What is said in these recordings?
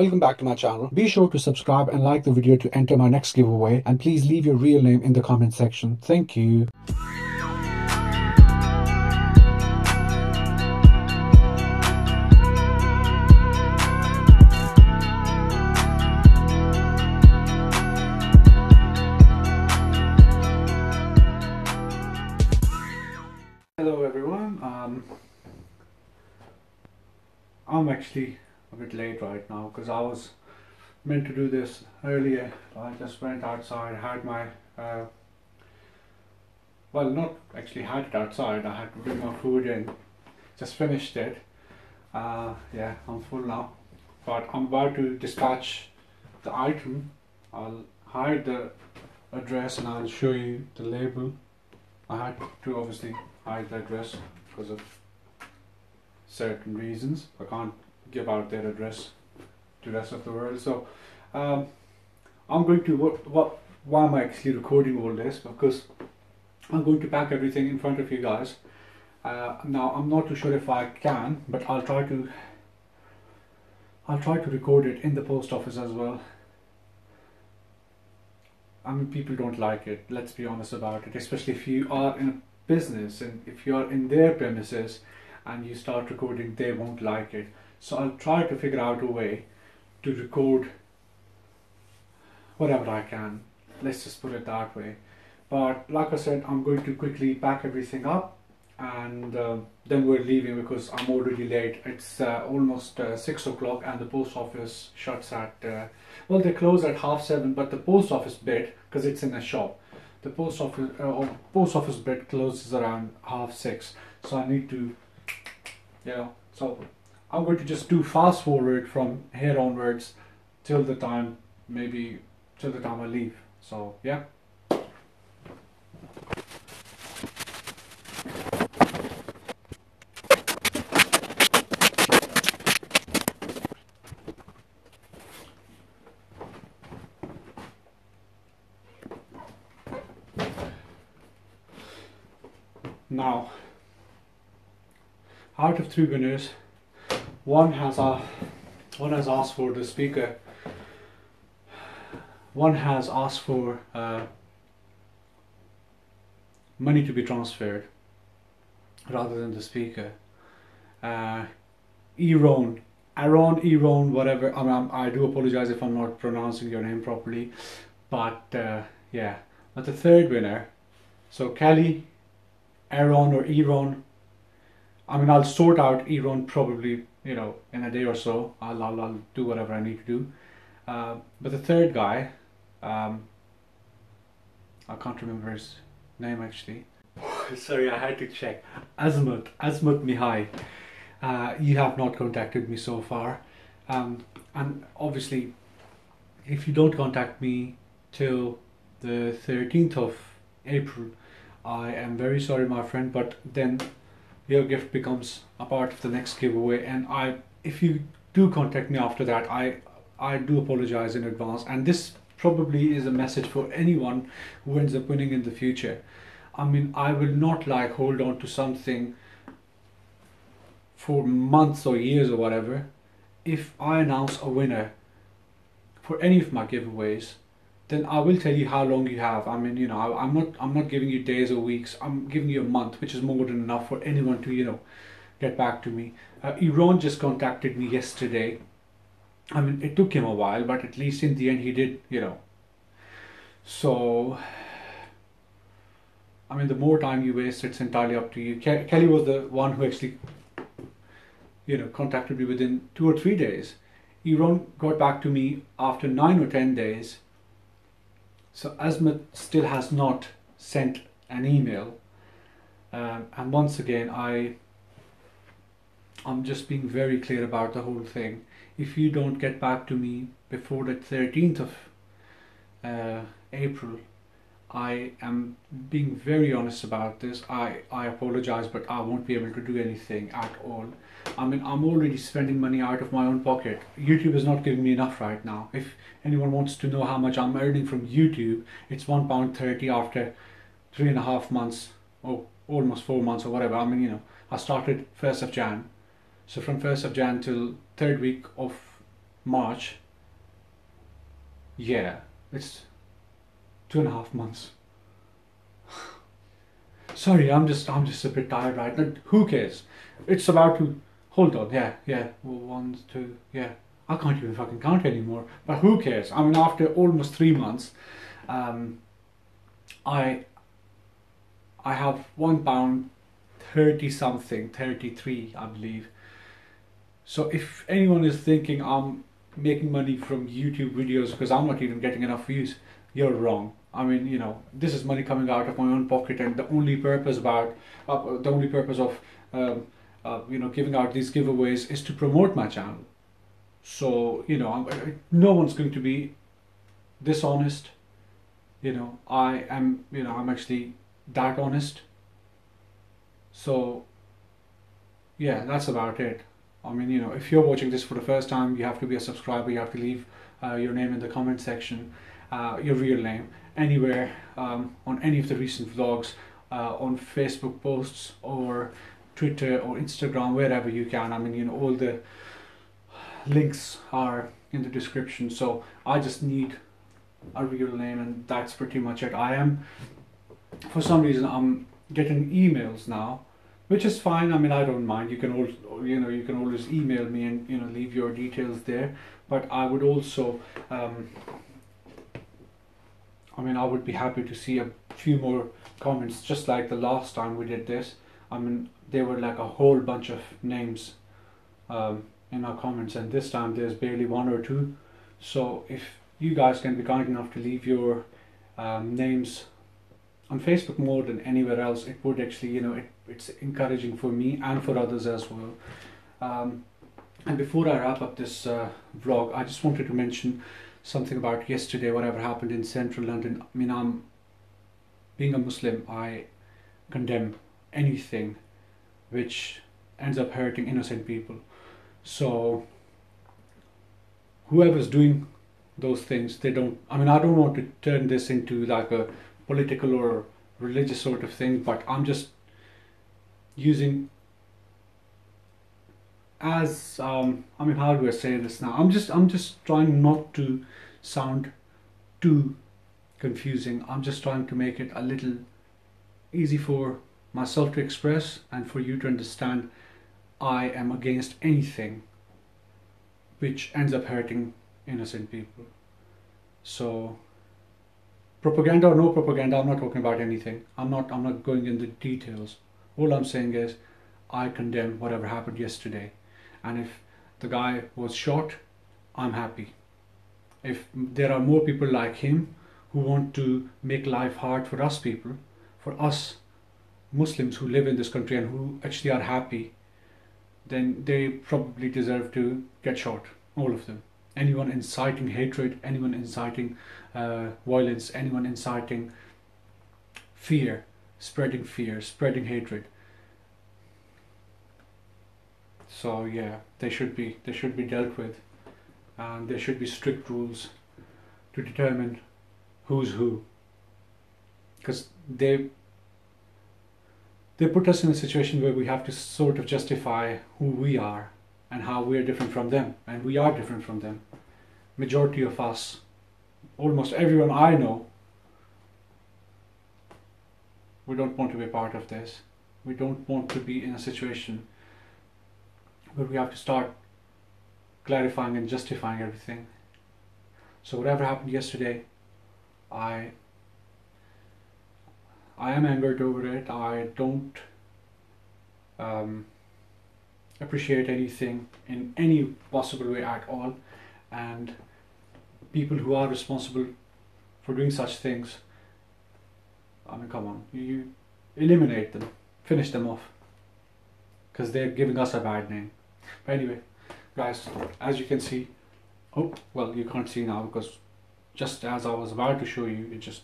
Welcome back to my channel. Be sure to subscribe and like the video to enter my next giveaway and please leave your real name in the comment section. Thank you. Hello everyone. Um, I'm actually a bit late right now because I was meant to do this earlier. I just went outside, had my uh, well, not actually had it outside. I had to bring my food in. Just finished it. Uh, yeah, I'm full now. But I'm about to dispatch the item. I'll hide the address and I'll show you the label. I had to obviously hide the address because of certain reasons. I can't give out their address to the rest of the world. So um, I'm going to what what why am I actually recording all this? Because I'm going to pack everything in front of you guys. Uh, now I'm not too sure if I can, but I'll try to. I'll try to record it in the post office as well. I mean, people don't like it. Let's be honest about it. Especially if you are in a business and if you are in their premises and you start recording, they won't like it. So I'll try to figure out a way to record whatever I can. Let's just put it that way. But like I said, I'm going to quickly pack everything up and uh, then we're leaving because I'm already late. It's uh, almost uh, six o'clock and the post office shuts at, uh, well, they close at half seven, but the post office bit, because it's in a shop, the post office uh, post office bit closes around half six. So I need to, you know, so I'm going to just do fast forward from here onwards till the time, maybe till the time I leave. So yeah. Now, out of three winners, one has a one has asked for the speaker. One has asked for uh, money to be transferred rather than the speaker. Uh, Eron, Aaron, Eron, whatever. I, mean, I do apologize if I'm not pronouncing your name properly, but uh, yeah. But the third winner, so Kelly, Aaron or Eron. I mean, I'll sort out Eron probably, you know, in a day or so. I'll, I'll, I'll do whatever I need to do. Uh, but the third guy, um, I can't remember his name actually. Sorry, I had to check. Azmut, Azmut Mihai. Uh, you have not contacted me so far. Um, and obviously, if you don't contact me till the 13th of April, I am very sorry, my friend, but then your gift becomes a part of the next giveaway. And I, if you do contact me after that, I, I do apologize in advance. And this probably is a message for anyone who ends up winning in the future. I mean, I will not like hold on to something for months or years or whatever. If I announce a winner for any of my giveaways, then I will tell you how long you have. I mean, you know, I, am not I'm not giving you days or weeks. I'm giving you a month, which is more than enough for anyone to you know get back to me. Uh, Iran just contacted me yesterday. I mean, it took him a while, but at least in the end he did, you know. So, I mean, the more time you waste, it's entirely up to you. Ke- Kelly was the one who actually, you know, contacted me within two or three days. Iran got back to me after nine or ten days so Azmat still has not sent an email. Um, and once again, I, I'm just being very clear about the whole thing. If you don't get back to me before the 13th of uh, April, I am being very honest about this. I, I apologize, but I won't be able to do anything at all. I mean, I'm already spending money out of my own pocket. YouTube is not giving me enough right now. If anyone wants to know how much I'm earning from YouTube, it's one pound thirty after three and a half months, or almost four months, or whatever. I mean, you know, I started first of Jan, so from first of Jan till third week of March. Yeah, it's two and a half months. Sorry, I'm just I'm just a bit tired right now. Who cares? It's about to hold on. Yeah, yeah. One, two, yeah. I can't even fucking count anymore. But who cares? I mean, after almost three months, um, I I have one pound thirty something, thirty three, I believe. So if anyone is thinking I'm making money from YouTube videos because I'm not even getting enough views, you're wrong. I mean, you know, this is money coming out of my own pocket, and the only purpose about uh, the only purpose of um, uh, you know giving out these giveaways is to promote my channel. So you know, I'm, no one's going to be dishonest. You know, I am. You know, I'm actually that honest. So yeah, that's about it. I mean, you know, if you're watching this for the first time, you have to be a subscriber. You have to leave uh, your name in the comment section, uh, your real name, anywhere um, on any of the recent vlogs, uh, on Facebook posts or Twitter or Instagram, wherever you can. I mean, you know, all the links are in the description. So I just need a real name, and that's pretty much it. I am, for some reason, I'm getting emails now which is fine. I mean, I don't mind. You can all, you know, you can always email me and you know leave your details there. But I would also, um, I mean, I would be happy to see a few more comments, just like the last time we did this. I mean, there were like a whole bunch of names um, in our comments, and this time there's barely one or two. So if you guys can be kind enough to leave your um, names on Facebook more than anywhere else, it would actually, you know, it, it's encouraging for me and for others as well. Um, and before I wrap up this uh, vlog, I just wanted to mention something about yesterday, whatever happened in central London. I mean, I'm being a Muslim, I condemn anything which ends up hurting innocent people. So, whoever's doing those things, they don't. I mean, I don't want to turn this into like a political or religious sort of thing, but I'm just using as um, I mean how do I say this now I'm just I'm just trying not to sound too confusing. I'm just trying to make it a little easy for myself to express and for you to understand I am against anything which ends up hurting innocent people. So propaganda or no propaganda i'm not talking about anything. I'm not i'm not going into details. All i'm saying is i condemn whatever happened yesterday and if the guy was shot i'm happy if there are more people like him who want to make life hard for us people for us muslims who live in this country and who actually are happy then they probably deserve to get shot all of them anyone inciting hatred, anyone inciting uh, violence, anyone inciting fear, spreading fear, spreading hatred. So yeah, they should be they should be dealt with, and there should be strict rules to determine who's who. Because they they put us in a situation where we have to sort of justify who we are and how we are different from them, and we are different from them. Majority of us, almost everyone I know, we don't want to be part of this. We don't want to be in a situation where we have to start clarifying and justifying everything. So whatever happened yesterday, I I am angered over it. I don't um, appreciate anything in any possible way at all and people who are responsible for doing such things I mean come on you eliminate them finish them off because they're giving us a bad name but anyway guys as you can see oh well you can't see now because just as I was about to show you it just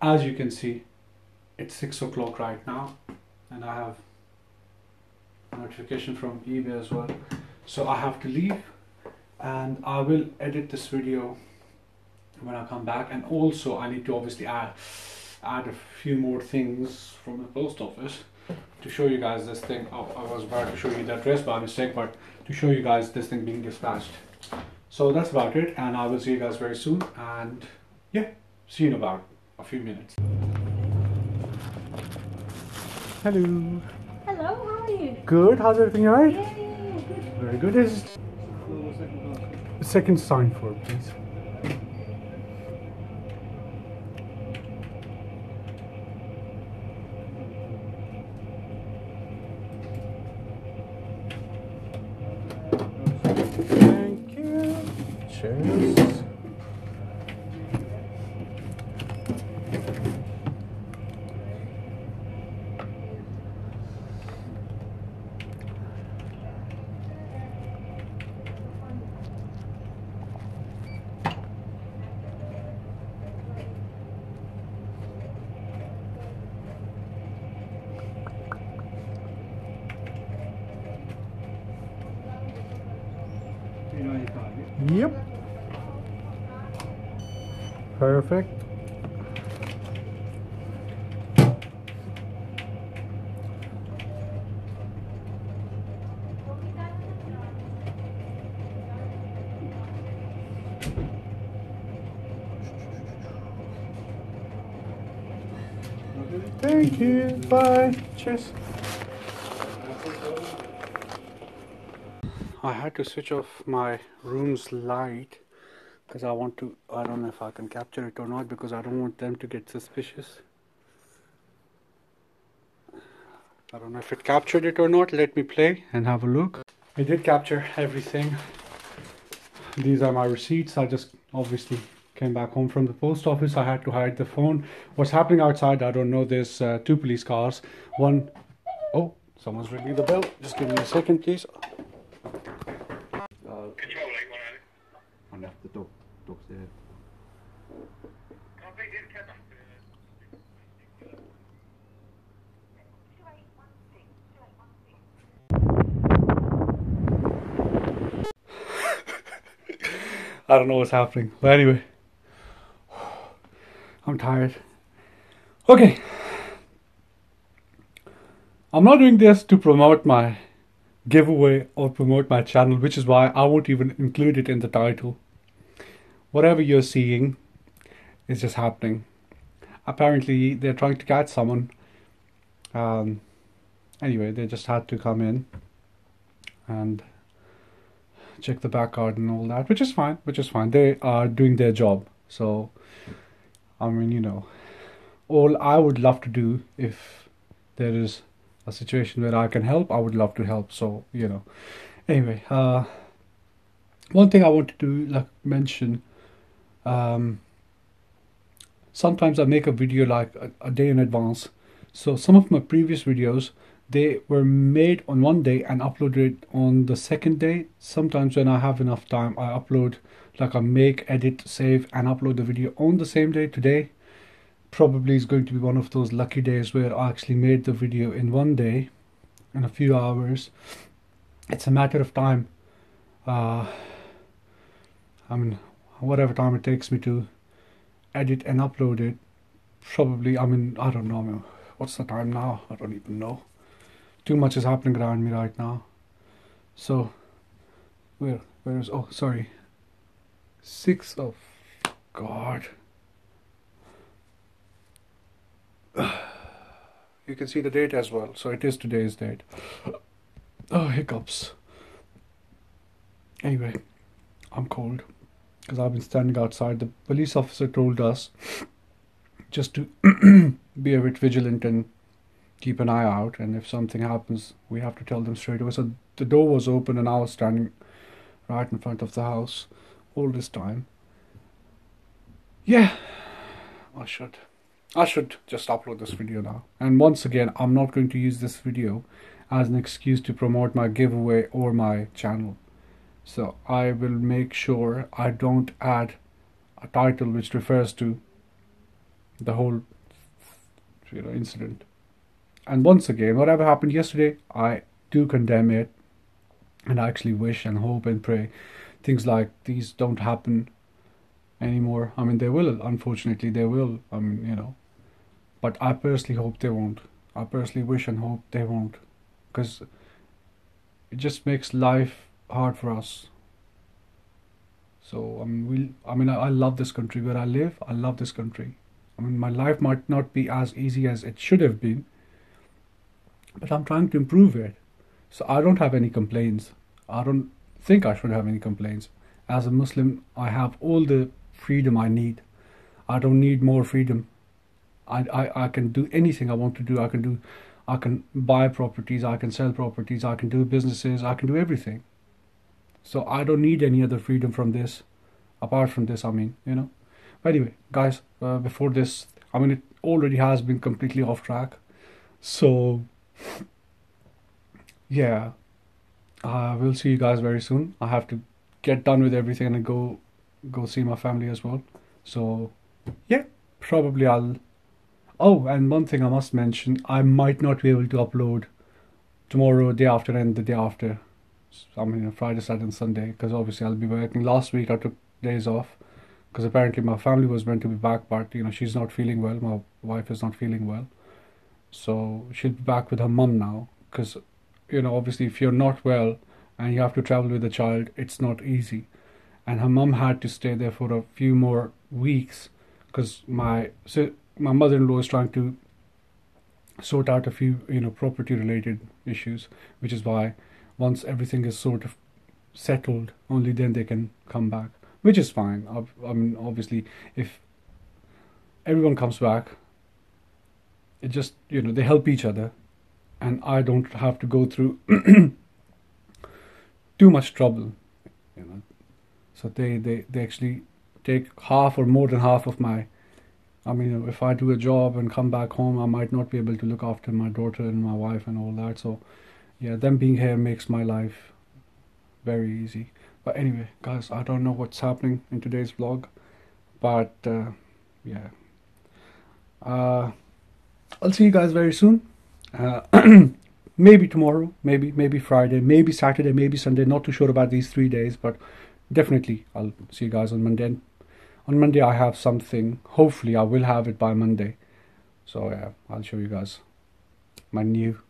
as you can see it's six o'clock right now and I have notification from eBay as well. So I have to leave and I will edit this video when I come back. And also I need to obviously add add a few more things from the post office to show you guys this thing oh, I was about to show you the address by mistake but to show you guys this thing being dispatched So that's about it, and I will see you guys very soon. And yeah, see you in about a few minutes. Hello. Hello, how are you? Good. How's everything? Alright. Yeah, yeah, yeah, good. Very good. Is second sign for it, please. Thank you. Cheers. Yep. Perfect. Thank you. Bye. Cheers. I had to switch off my room's light because I want to. I don't know if I can capture it or not because I don't want them to get suspicious. I don't know if it captured it or not. Let me play and have a look. It did capture everything. These are my receipts. I just obviously came back home from the post office. I had to hide the phone. What's happening outside? I don't know. There's uh, two police cars. One oh someone's ringing the bell. Just give me a second, please. Control eh, 810. I left the dog downstairs. Copy, did catch I don't know what's happening. But anyway, I'm tired. Okay. I'm not doing this to promote my giveaway or promote my channel, which is why I won't even include it in the title. Whatever you're seeing is just happening. Apparently, they're trying to catch someone. Um, anyway, they just had to come in and check the back garden and all that, which is fine, which is fine. They are doing their job. So, I mean, you know, all I would love to do if there is a situation where I can help, I would love to help. So, you know, anyway, uh, one thing I wanted to like mention, um, sometimes I make a video like a, a day in advance. So some of my previous videos, they were made on one day and uploaded on the second day. Sometimes when I have enough time, I upload like I make, edit, save, and upload the video on the same day. Today, probably is going to be one of those lucky days where I actually made the video in one day, in a few hours. It's a matter of time. Uh, I mean, whatever time it takes me to edit and upload it. Probably, I mean, I don't know. What's the time now? I don't even know. Too much is happening around me right now. So, where, where is? Oh, sorry. Six of God. You can see the date as well. So it is today's date. Oh, hiccups. Anyway, I'm cold because I've been standing outside. The police officer told us just to be a bit vigilant and keep an eye out. And if something happens, we have to tell them straight away. So the door was open and I was standing right in front of the house all this time. Yeah, I should. I should just upload this video now. And once again, I'm not going to use this video as an excuse to promote my giveaway or my channel. So I will make sure I don't add a title which refers to the whole you know incident. And once again, whatever happened yesterday, I do condemn it and I actually wish and hope and pray things like these don't happen anymore. I mean, they will, unfortunately, they will. I mean, you know. But I personally hope they won't. I personally wish and hope they won't. Because it just makes life hard for us. So I mean, we I mean, I, I love this country where I live. I love this country. I mean, my life might not be as easy as it should have been, but I'm trying to improve it. So I don't have any complaints. I don't think I should have any complaints. As a Muslim, I have all the freedom I need. I don't need more freedom. I, I, I can do anything I want to do. I can do I can buy properties, I can sell properties, I can do businesses, I can do everything. So I don't need any other freedom from this. Apart from this, I mean, you know. But anyway, guys, uh, before this, I mean, it already has been completely off track. So, yeah, uh, we'll see you guys very soon. I have to get done with everything and go go see my family as well. So, yeah, probably I'll. Oh, and one thing I must mention: I might not be able to upload tomorrow, day after, and the day after. I mean, Friday, Saturday, and Sunday, because obviously I'll be working. Last week I took days off because apparently my family was meant to be back, but you know she's not feeling well. My wife is not feeling well, so she'll be back with her mum now. Because you know, obviously, if you're not well and you have to travel with a child, it's not easy. And her mum had to stay there for a few more weeks because my so my mother-in-law is trying to sort out a few you know property related issues, which is why once everything is sort of settled, only then they can come back, which is fine. I, I mean, obviously, if everyone comes back, it just you know they help each other, and I don't have to go through too much trouble, you know. So they they they actually take half or more than half of my. I mean, if I do a job and come back home, I might not be able to look after my daughter and my wife and all that. So yeah, them being here makes my life very easy. But anyway, guys, I don't know what's happening in today's vlog, but uh, yeah, uh, I'll see you guys very soon. Uh, maybe tomorrow, maybe maybe Friday, maybe Saturday, maybe Sunday. Not too sure about these three days, but definitely I'll see you guys on Monday. On Monday, I have something. Hopefully, I will have it by Monday. So yeah, I'll show you guys my new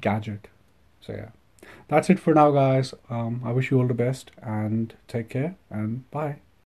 gadget. So yeah, that's it for now, guys. Um, I wish you all the best and take care and bye.